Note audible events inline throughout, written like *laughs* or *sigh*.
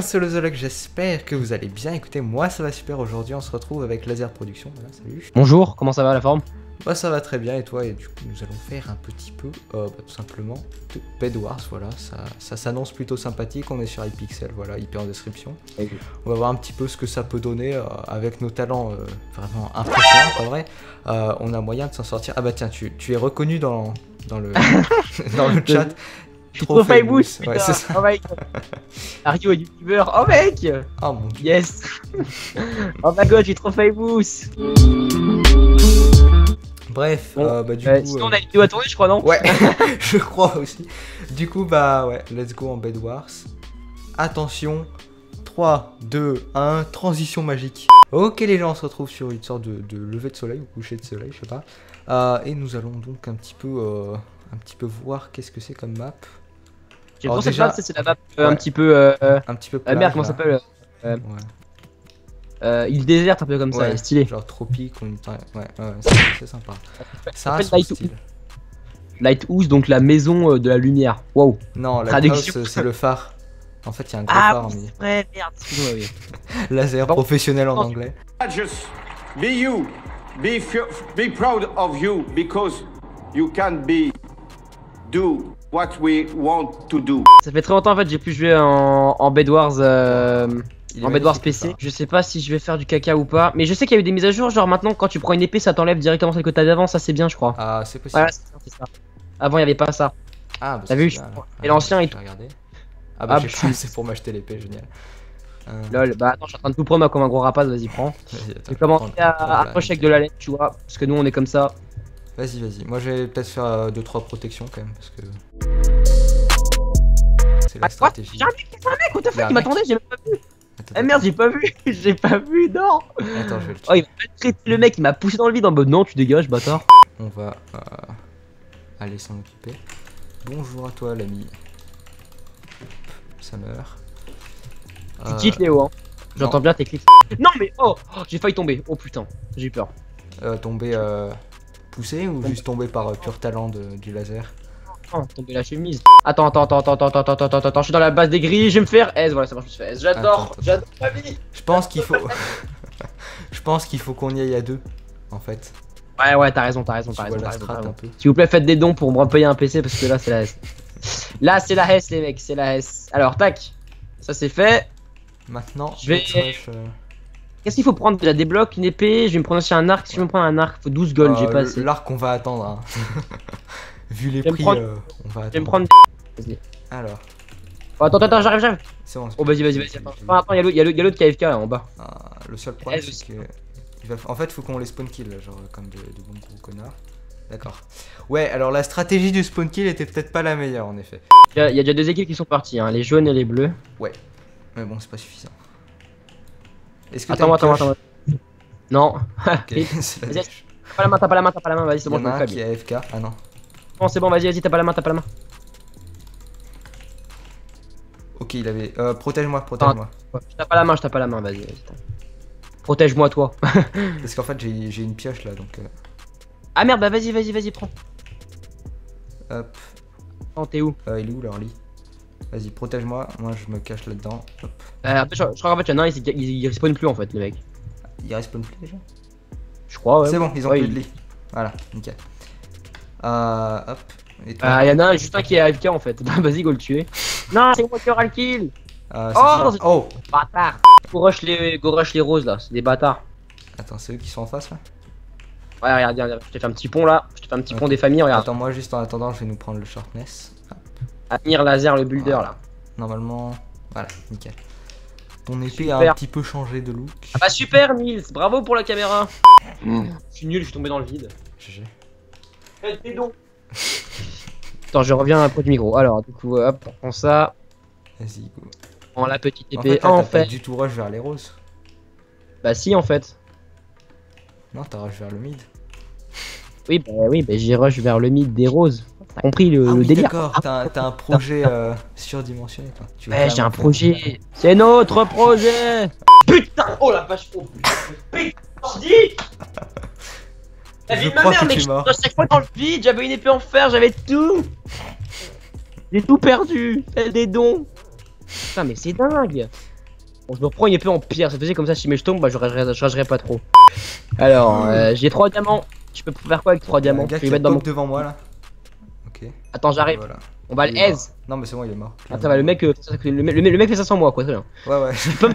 c'est le Zolok, j'espère que vous allez bien. Écoutez, moi ça va super aujourd'hui, on se retrouve avec Laser Production. Voilà, salut. Bonjour, comment ça va la forme? Bah ça va très bien et toi? Et du coup nous allons faire un petit peu, euh, bah, tout simplement, de Bed Wars, voilà. Ça, ça s'annonce plutôt sympathique, on est sur iPixel, voilà, hyper en description. On va voir un petit peu ce que ça peut donner euh, avec nos talents euh, vraiment impressionnants, pas vrai? On a moyen de s'en sortir. Ah bah tiens, tu, tu es reconnu dans, dans, le, *laughs* dans le *laughs* chat. Trop famous, Ouais, c'est ça. Oh you a YouTuber Oh mec Oh mon dieu. Yes *laughs* Oh my god, suis trop famous Bref, Bon, euh, bah du Euh, coup. Sinon euh, on a une vidéo à tourner je crois non? Ouais, *laughs* je crois aussi. Du coup, bah ouais, let's go en Bed Wars. Attention, 3, 2, 1, transition magique. Ok les gens, on se retrouve sur une sorte de, de lever de soleil ou coucher de soleil, je sais pas. Euh, et nous allons donc un petit peu, un petit peu voir qu'est-ce que c'est comme map. J'ai pour cette déjà- map, c'est la map euh, Ouais. un petit peu... Euh, euh, Un petit peu ah merde, plage, comment ça s'appelle euh, Ouais. euh, Île déserte un peu comme ça, Ouais, elle est stylée. Genre tropique, on... ouais, ouais, ouais, c'est sympa. Ça a son Light style. Lighthouse, donc la maison euh, de la lumière. Wow. Non, la Traduction. house, c'est le phare. En fait, il y a un gros Ah phare, oui, mais merde, excuse-moi, oui. *laughs* laser Bon. professionnel en anglais. Just be you. Be be proud of you because you can be do what we want to do. Ça fait très longtemps en fait, j'ai pu jouer en, en Bed Wars, euh, en Bed Wars magnifique, PC. Je sais pas si je vais faire du caca ou pas, mais je sais qu'il y a eu des mises à jour. Genre maintenant, quand tu prends une épée, ça t'enlève directement celle que t'as d'avant. Ça c'est bien, je crois. Ah, c'est possible. Voilà, c'est ça, c'est ça. Avant, il y avait pas ça. Ah, bah, T'as c'est vu, je- et l'ancien, vais regarder. Ah, bah, Ah, suis- c'est pour m'acheter l'épée, génial. Euh, Lol, bah attends, je suis en train de tout prendre moi, comme un gros rapace. Vas-y, prends. J'ai je vais commencé prendre- à approcher avec de la laine, tu vois, parce que nous on est comme ça. Vas-y, vas-y. Moi, je vais peut-être faire 2-3 protections quand même, parce que. C'est la Ah, stratégie. J'ai un mec, c'est un mec, what the fuck, il m'attendait, j'ai même pas vu. Attends, Ah merde, j'ai pas vu, *laughs* j'ai pas vu, non. Attends, je vais le Oh, il m'a traité le mec, il m'a poussé dans le vide en mode non, tu dégages, bâtard. On va euh, aller s'en occuper. Bonjour à toi, l'ami. Ça meurt. Tu Euh, quittes Léo, hein. J'entends bien tes clics. Non, mais oh, oh, j'ai failli tomber. Oh putain, j'ai eu peur. euh, tomber euh, poussé ou juste tombé par euh, pur talent de, du laser Oh, tombé la chemise. Attends, attends, attends, attends, attends, attends, attends, attends, je suis dans la base des grilles, je vais me faire S, voilà, c'est bon, je me fais S. J'adore, j'adore ma vie. Je pense qu'il faut. *laughs* je pense qu'il faut qu'on y aille à deux, en fait. Ouais, ouais, t'as raison, t'as raison, t'as raison. S'il vous plaît, faites des dons pour me repayer un PC parce que là, c'est la S. là, c'est la S, les mecs, c'est la S. Alors, tac, ça c'est fait. Maintenant, je vais. Euh... Qu'est-ce qu'il faut prendre déjà? Des blocs, une épée, je vais me prendre aussi un arc. Si je me prends un arc, faut 12 gold, j'ai euh, pas assez. L'arc, on va attendre. hein. *laughs* Vu les prix, prendre- euh, on va Je vais me attendre. prendre. Vas-y. Alors, Oh, attends, attends, j'arrive, j'arrive. c'est bon. c'est Oh, bon, vas-y, vas-y, vas-y. Attends, attends, y'a l'autre qui AFK là en bas. Ah, le seul problème, c'est que. il va- En fait, faut qu'on les spawn kill, genre comme de, de bons gros connards. D'accord. Ouais, alors la stratégie du spawn kill était peut-être pas la meilleure en effet. Y'a y a déjà deux équipes qui sont parties, hein, les jaunes et les bleus. Mais bon, c'est pas suffisant. Est-ce que Attends, t'as attends, attends. Non, *laughs* *laughs* Vas-y, t'as pas la main, t'as pas la main, t'as pas la main, vas-y, c'est bon, je me qui est AFK. Ah non. Bon, c'est bon, vas-y, vas-y, t'as pas la main, t'as pas la main. Ok, il avait. Euh, protège-moi, protège-moi. Je tape pas la main, je tape pas la main, vas-y, vas-y. t'as- Protège-moi, toi. *laughs* Parce qu'en fait, j'ai une pioche là, donc. euh, Ah merde, bah vas-y, vas-y, vas-y, prends. hop. Oh, t'es où? Euh, il est où leur lit? Vas-y, protège-moi. Moi, je me cache là-dedans. Euh, Après, je, je crois qu'en fait, y'en a un, il, il, il respawn plus en fait, les mecs. Il respawn plus déjà? Je crois, ouais. C'est bon, ils ont Ouais, plus il- de lit. Voilà, nickel. Euh, hop. Et toi? Ah, y'en a un, juste un qui est AFK en fait. *laughs* Vas-y, go le tuer. Non, c'est moi qui aura le kill. Euh, Oh, oh Bâtard. Go rush les, go rush les roses là, c'est des bâtards. Attends, c'est eux qui sont en face là? Ouais, regarde, regarde, regarde, je t'ai fait un petit pont là. Je t'ai fait un petit pont des familles, regarde. Attends, moi, juste en attendant, je vais nous prendre le shortness. Amir Laser, le builder là. Normalement, voilà, nickel. Ton épée a un petit peu changé de look. Ah bah super, Nils, bravo pour la caméra. Je suis nul, je suis tombé dans le vide. GG. Faites des dons. Attends, je reviens près du micro. Alors, du coup, hop, on prend ça. Vas-y, go. On la petite En épée. fait, là, En fait, pas du tout rush vers les roses. bah si, en fait. Non, t'as rush vers le mid. Oui, bah oui, bah j'ai rush vers le mid des roses. T'as compris le, ah le oui, délire d'accord, t'as un- t'as un projet euh, surdimensionné, toi. Tu Ouais, j'ai carrément un faire- projet. C'est notre projet. Putain, oh la vache, oh putain. La vie de ma mère, mec, je chaque fois dans le vide, j'avais une épée en fer, j'avais tout. J'ai tout perdu. Des dons. Putain, mais c'est dingue. Bon, je me reprends une épée en pierre, ça faisait comme ça si je tombe, bah je ragerais, je ragerais pas trop. Alors, euh, j'ai 3 diamants. Je peux faire quoi avec 3 diamants Je vais mettre dans mon. devant moi là. Ok. Attends, j'arrive. Voilà. On va le aise. Non, mais c'est bon, il est mort. Ah, ça va, le mec, euh, le, mec- le mec- fait ça sans moi, quoi, très bien. Ouais, ouais. *laughs*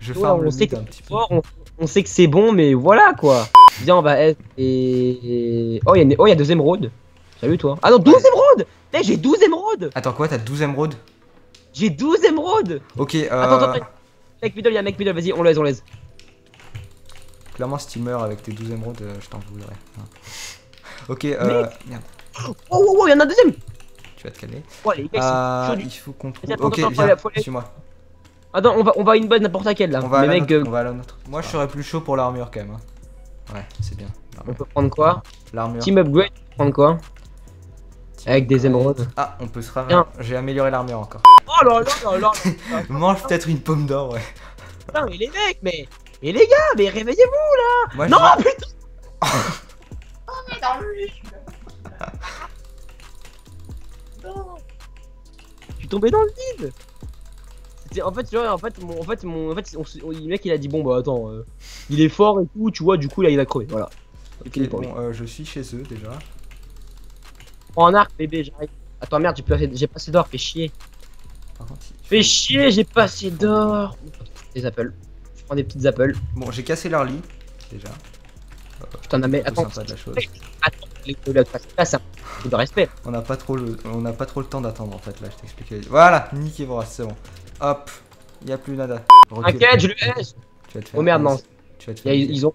Je Ouais, farm on le sait que un petit peu. fort, on, on sait que c'est bon, mais voilà quoi. Viens, on va aise. Et. Oh, il y, a oh, y a deux émeraudes. Salut toi. Ah non, 12 émeraudes Mec, j'ai 12 émeraudes Attends, quoi T'as 12 émeraudes J'ai 12 émeraudes Ok, euh. Attends, attends, attends. Mec middle, il y a un mec middle, vas-y, on l'aise, on l'aise. Clairement, si tu meurs avec tes 12 émeraudes, euh, je t'en voudrais. Ok, euh. Merde, Oh, oh, oh, il y en a un deuxième tu vas te calmer. Oh, les gars, Euh, il faut qu'on trouve. Ok, viens, suis-moi. Attends, on va, on va à une bonne n'importe laquelle là. On va à Mais mec, euh, On va à la nôtre. Moi, je serais plus chaud pour l'armure quand même. hein. Ouais, c'est bien. on peut prendre quoi L'armure. Team upgrade, on peut prendre quoi Team avec des émeraudes. Ah, on peut se Viens. ramener. J'ai amélioré l'armure encore. Oh là là là là là *laughs* Mange peut-être une pomme d'or, ouais. Putain, mais les mecs, mais. Mais les gars, mais réveillez-vous Moi, Non, je- putain *laughs* Oh, mais dans le tombé dans le vide C'était- En fait, tu vois, en fait, mon, en fait, mon, en fait, on on- le mec il a dit bon bah attends, euh, il est fort et tout, tu vois, du coup là il va crever, voilà. Ok, bon, euh, je suis chez eux déjà. Un arc bébé, j'arrive. Attends merde, j'ai assez- j'ai pas assez d'or, fais chier. Par contre, il Fais chier, j'ai pas assez d'or. Des appels. Je prends des petites appels. Bon, j'ai cassé leur lit déjà. Putain, non, mais attends, sympa de la chose. Là, c'est un de respect. On n'a pas trop le, on n'a pas trop le temps d'attendre en fait. Là, je t'explique. Voilà, niquez vos races, c'est bon. Hop, il y a plus nada. T'inquiète, je le laisse. Tu vas te faire. Oh merde, non. Tu vas te Il faire. y a- niquer. ils ont.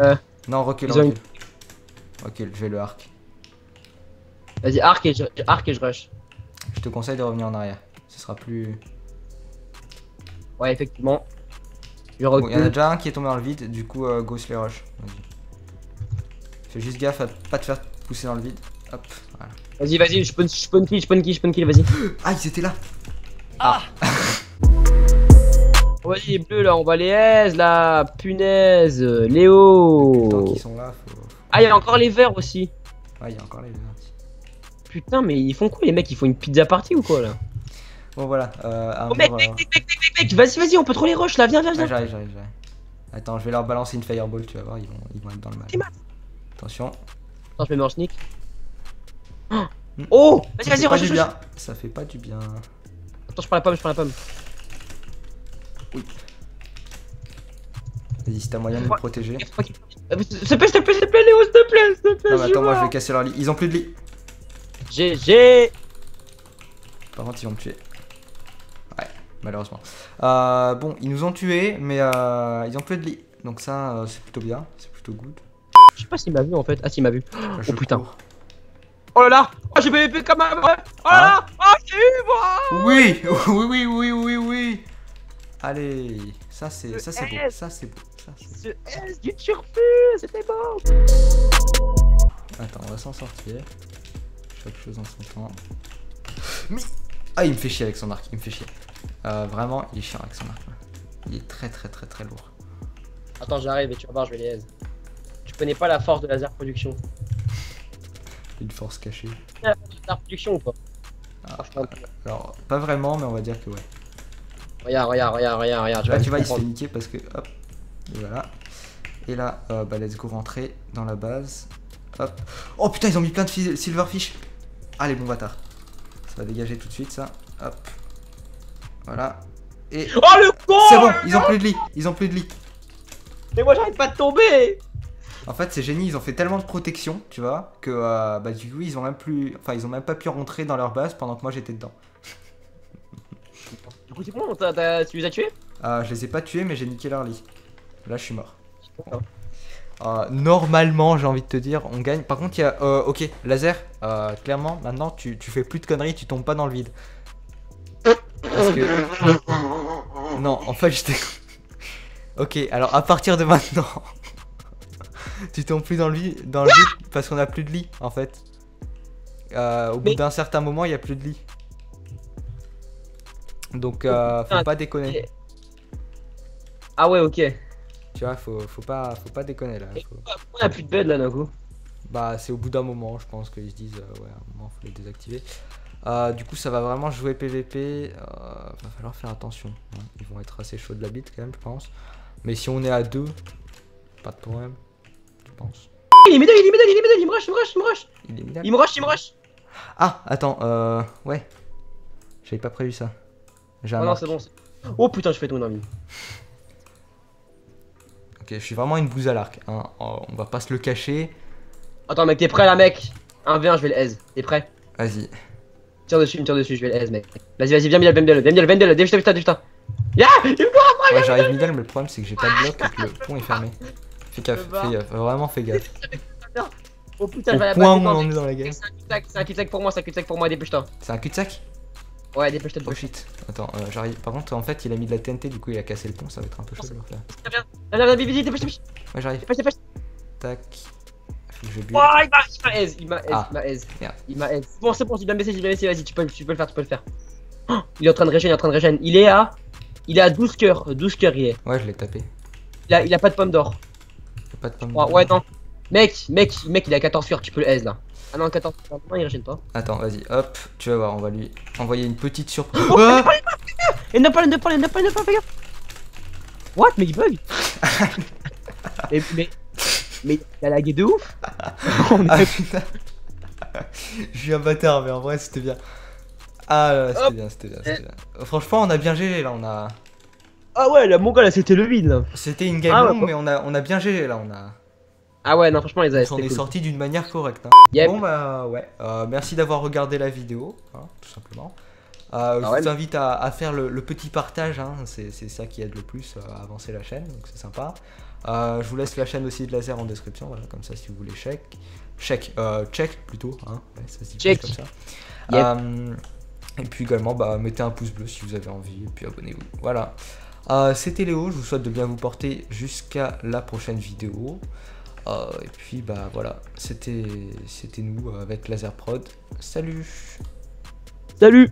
euh, Non, recule, recule. Recule, je vais le arc. Vas-y, arc et, je, arc et je rush. Je te conseille de revenir en arrière. Ce sera plus. Ouais, effectivement. Je il y en a déjà un qui est tombé dans le vide, du coup, euh, go les rush. Vas-y. Fais juste gaffe à pas te faire pousser dans le vide. Hop, voilà. Vas-y, vas-y, je spawn, kill, je spawn kill, je spawn kill, vas-y. Ah, ils étaient là *laughs* Vas-y, les bleus là, on va les aise là. Punaise, Léo. qu'ils sont là, faut. Ah, il y a encore les verts aussi. Ah, il y a encore les verts. Putain, mais ils font quoi les mecs? Ils font une pizza party ou quoi là? Bon, voilà. Euh, Oh mec, mec, euh, mec, mec, mec, mec, vas-y, vas-y, on peut trop les rush là, viens, viens, Ah, viens. j'arrive, j'arrive, j'arrive. Attends, je vais leur balancer une fireball, tu vas voir, ils vont, ils vont être dans le mal. Attention. Attends, je me mets en sneak. Oh Vas-y, vas-y, bien. Ça fait pas du bien. Attends, je prends la pomme, je prends la pomme. Vas-y, si t'as moyen de me protéger. S'il te plaît, s'il te plaît, s'il te plaît, Léo, s'il te plaît, s'il te plaît. Non, mais attends, moi je vais casser leur lit. Ils ont plus de lit. GG Par contre, ils vont me tuer. Ouais, malheureusement. Euh, bon, ils nous ont tués, mais euh, ils ont plus de lit. Donc ça, euh, c'est plutôt bien. C'est plutôt good. Je sais pas s'il m'a vu en fait. Ah, s'il m'a vu. Je putain. cours. Oh là là Oh, j'ai PVP comme un vrai Oh là là Oh, j'ai eu moi Oui, oui, *laughs* oui, oui, oui, oui. Allez, ça c'est, ça c'est beau, ça c'est beau, ça c'est. Ce S du turfu C'était beau Attends, on va s'en sortir. Chaque chose en son temps. Mais... Ah, il me fait chier avec son arc, il me fait chier. Euh, vraiment, il est chiant avec son arc. là. Il est très très très très lourd. Attends, j'arrive et tu vas voir, je vais les aise. Tu connais pas la force de laser production Une force cachée. Laser production ou pas Ah, Franchement, alors, pas vraiment, mais on va dire que ouais. Regarde, regarde, regarde, regarde, regarde. Là, tu vois, il se fait niquer parce que hop, et voilà. Et là, euh, bah, let's go rentrer dans la base. Hop. Oh putain, ils ont mis plein de fi- silverfish. Allez, bon bâtard. Ça va dégager tout de suite, ça. Hop. Voilà. Et Oh le con c'est bon, ils ont plus de lit. Ils ont plus de lit. Mais moi j'arrête pas de tomber En fait, c'est génie, ils ont fait tellement de protection, tu vois, que euh, bah, du coup, ils ont même plus. Enfin, ils ont même pas pu rentrer dans leur base pendant que moi j'étais dedans. Du coup, c'est bon, tu les as tués? Euh, je les ai pas tués, mais j'ai niqué leur lit. Là, je suis mort. Euh, normalement, j'ai envie de te dire, on gagne. Par contre, il y a. euh, ok, laser, euh, clairement, maintenant, tu, tu fais plus de conneries, tu tombes pas dans le vide. Parce que. *laughs* Non, en fait, j'étais. *laughs* ok, alors à partir de maintenant, tu tombes plus dans le vide, dans le vide *laughs* parce qu'on a plus de lit, en fait. Euh, au bout d'un certain moment, il y a plus de lit. Donc, euh, faut Putain, pas déconner. Ah ouais, ok. Tu vois, faut, faut, pas, faut pas déconner là. Faut- on a plus de bed là d'un coup? Bah, c'est au bout d'un moment, je pense qu'ils se disent, euh, ouais, à un moment, faut les désactiver. Euh, du coup, ça va vraiment jouer PVP. Va falloir faire attention. Ils vont être assez chauds de la bite quand même, je pense. Mais si on est à deux, pas de problème. Pense. Il est middle, il est middle, il est middle, il me rush, il me rush, il me rush. Il est. Il me rush, il me rush. Ah, attends, euh. Ouais. J'avais pas prévu ça. J'ai un Oh non, c'est bon. Oh putain, je fais tout, non, Ok, je suis vraiment une bouse à l'arc. hein. Oh, On va pas se le cacher. Attends, mec, t'es prêt là, mec 1v1, je vais le aise. T'es prêt Vas-y. Tire dessus, me tire dessus, je vais le aise, mec. Vas-y, vas-y, viens middle, viens middle, viens middle, viens middle, députain, députain, députain. Ya Il me voit Ouais, j'arrive middle, mais le problème c'est que j'ai pas de bloc et que le pont est fermé. Fais gaffe, Je me barre. Fais gaffe, vraiment fais gaffe. *laughs* Oh putain, Au je vais à la point où on est dans la game. C'est un cul-de-sac, c'est un cul-de-sac pour moi, c'est un cul-de-sac pour moi, dépêche-toi. C'est un cul-de-sac? Ouais, dépêche-toi Oh shit. Attends, euh, j'arrive. Par contre, en fait, il a mis de la TNT, du coup, il a cassé le pont, ça va être un peu chaud de le refaire. Viens, viens, viens, viens, viens, dépêche, dépêche, Ouais, j'arrive. dépêche, dépêche. Tac. Je. Oh, il m'a aise, il m'a aise, Ah. il m'a aise. Merde. Il m'a aise. Bon, c'est bon, j'ai bien baissé, j'ai bien baissé, vas-y, tu peux, tu peux le faire, tu peux le faire. Oh, il est en train de régénérer, il est en train de régénérer. Il est à. Il est à 12 cœurs, 12 cœurs, il est. Ouais, je l'ai tapé. Il a, il a pas de pomme d'or. Pas de pomme. Ouais, ouais, non. Mec, mec, mec, il a 14 cœurs, tu peux le aise là. Ah non, 14 cœurs, non, il régène pas. Attends, vas-y, hop. Tu vas voir, on va lui envoyer une petite surprise. Ah Et ne pas, ne pas, ne pas, ne pas, fais gaffe. What, mais il bug *laughs* mais, mais, mais il a lagué de ouf *laughs* Ah putain. Je suis un bâtard, mais en vrai, c'était bien. Ah, là, c'était bien, c'était bien, c'était bien. Franchement, on a bien géré là, on a. Ah ouais, là, mon gars, là, c'était le vide là. C'était une game Ah longue, mais on a, on a bien géré là, on a. Ah ouais, non, franchement, les On est sorti d'une manière correcte. hein. Yep. Bon bah ouais, Euh, merci d'avoir regardé la vidéo, hein, tout simplement. Euh, je Ah ouais, vous invite à, à faire le, le petit partage, hein, c'est ça qui aide le plus euh, à avancer la chaîne, donc c'est sympa. Euh, je vous laisse la chaîne aussi de laser en description, voilà, comme ça si vous voulez check. Check, check plutôt, hein, ouais, ça se dit Check. comme ça. Yep. Et puis également, bah, mettez un pouce bleu si vous avez envie, et puis abonnez-vous. Voilà. Euh, C'était Léo, je vous souhaite de bien vous porter jusqu'à la prochaine vidéo. Euh, et puis bah voilà, c'était nous avec Laser Prod. Salut Salut